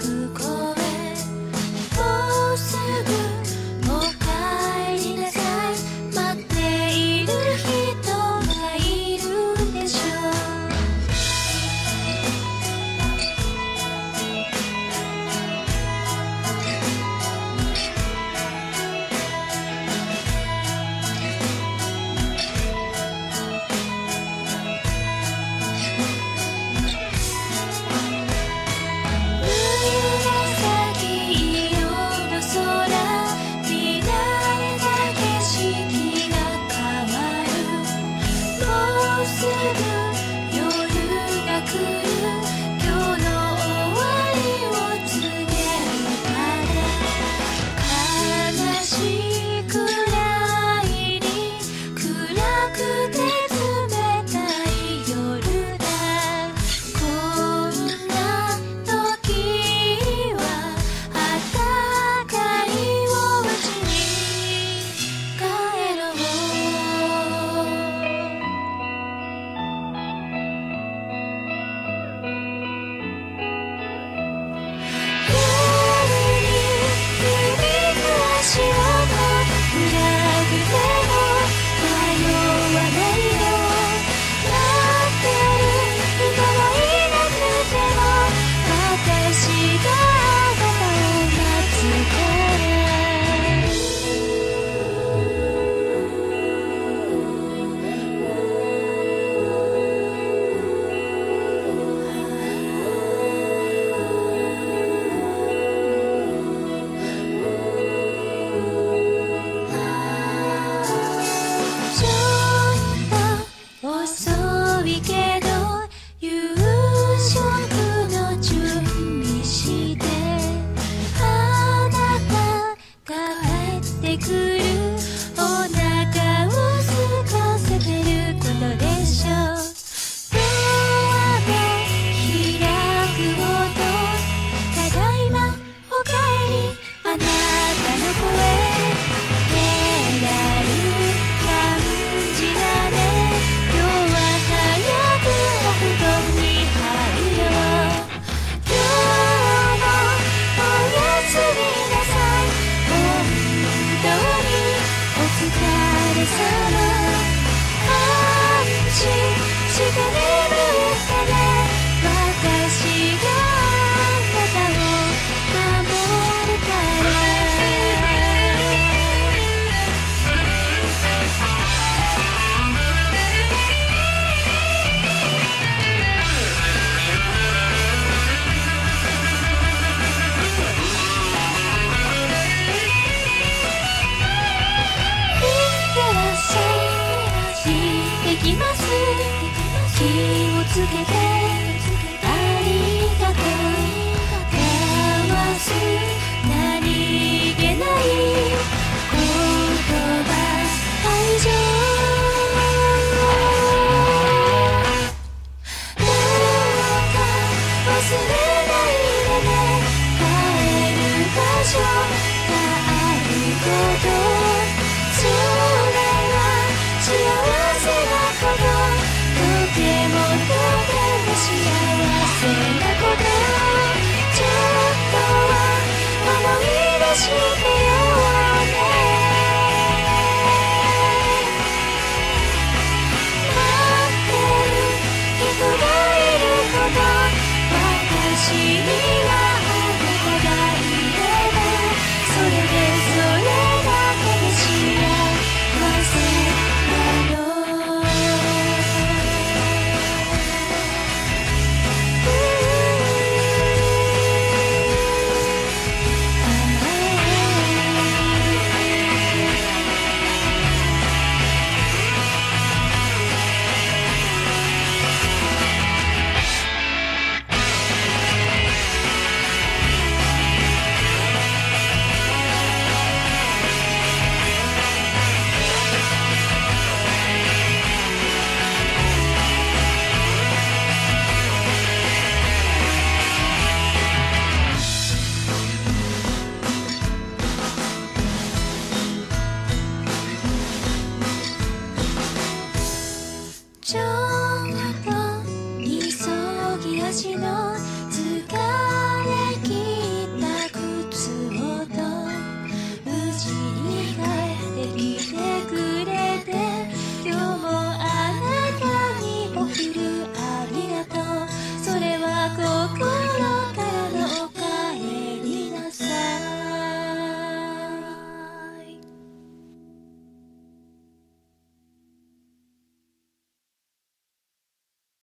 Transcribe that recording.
Cứ をつけてありがとう。わす she